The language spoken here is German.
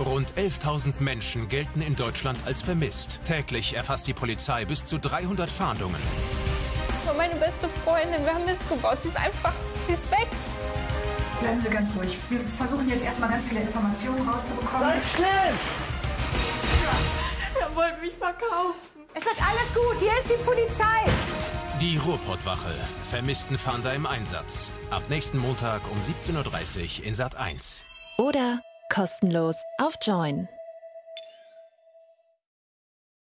Rund 11.000 Menschen gelten in Deutschland als vermisst. Täglich erfasst die Polizei bis zu 300 Fahndungen. War meine beste Freundin. Wir haben Mist gebaut. Sie ist einfach, sie ist weg. Bleiben Sie ganz ruhig. Wir versuchen jetzt erstmal ganz viele Informationen rauszubekommen. Bleib still! Er wollte mich verkaufen. Es wird alles gut. Hier ist die Polizei. Die Ruhrpottwache. Vermissten Fahnder im Einsatz. Ab nächsten Montag um 17.30 Uhr in Sat 1. Oder kostenlos auf Join.